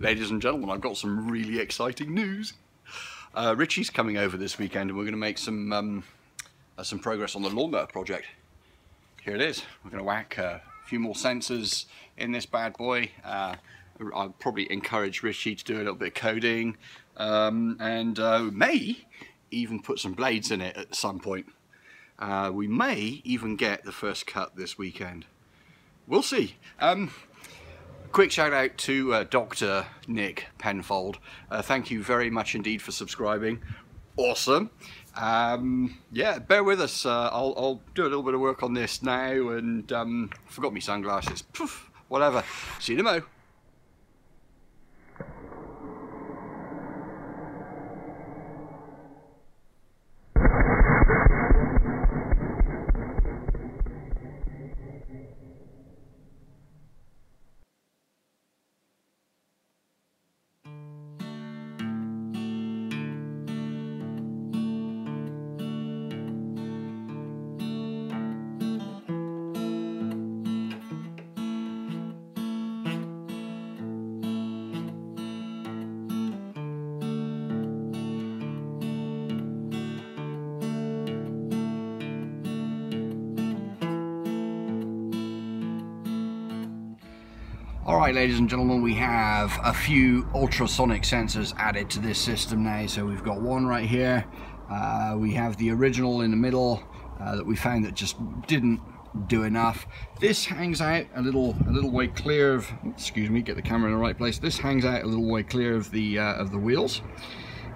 Ladies and gentlemen, I've got some really exciting news. Uh, Richie's coming over this weekend and we're going to make some um, uh, some progress on the lawnmower project. Here it is. We're going to whack uh, a few more sensors in this bad boy. Uh, I'll probably encourage Richie to do a little bit of coding um, and uh, may even put some blades in it at some point. Uh, we may even get the first cut this weekend. We'll see. Um, quick shout out to uh, Dr. Nick Penfold. Uh, thank you very much indeed for subscribing. Awesome. Um, yeah, bear with us. Uh, I'll, I'll, do a little bit of work on this now and um, forgot my sunglasses. Poof, whatever. See you tomorrow. Alright ladies and gentlemen, we have a few ultrasonic sensors added to this system now. So we've got one right here, uh, we have the original in the middle uh, that we found that just didn't do enough. This hangs out a little a little way clear of, excuse me, get the camera in the right place. This hangs out a little way clear of the, uh, of the wheels.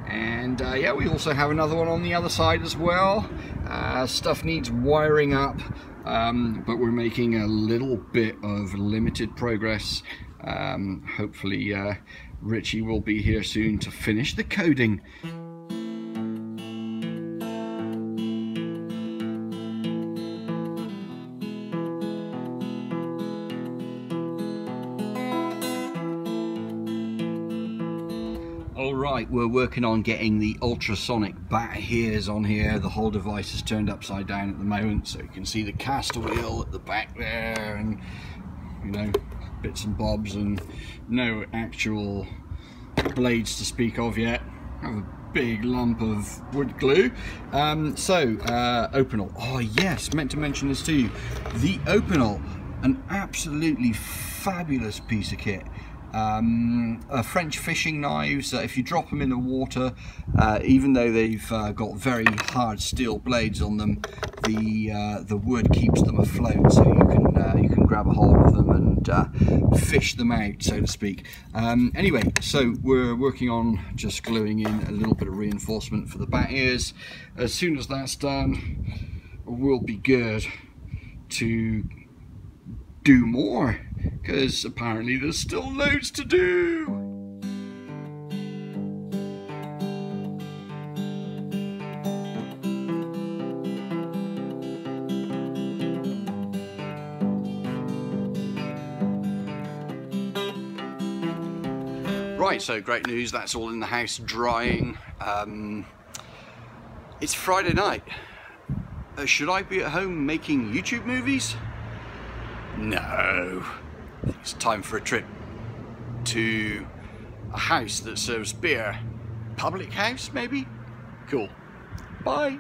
And uh, yeah, we also have another one on the other side as well. Uh, stuff needs wiring up um, but we're making a little bit of limited progress. Um, hopefully uh, Richie will be here soon to finish the coding. Alright, we're working on getting the ultrasonic bat ears on here. The whole device is turned upside down at the moment, so you can see the caster wheel at the back there, and you know, bits and bobs, and no actual blades to speak of yet. I have a big lump of wood glue. Um, so, uh, Opinel. Oh yes, meant to mention this to you. The Opinel, an absolutely fabulous piece of kit um, uh, French fishing knives, uh, if you drop them in the water, uh, even though they've uh, got very hard steel blades on them, the uh, the wood keeps them afloat, so you can uh, you can grab a hold of them and fish them out, so to speak. Um, anyway, so we're working on just gluing in a little bit of reinforcement for the bat ears. As soon as that's done, we'll be good to do more because apparently there's still loads to do. Right, so great news, that's all in the house drying. Um, it's Friday night. Uh, should I be at home making YouTube movies? No. It's time for a trip to a house that serves beer. Public house, maybe? Cool. Bye.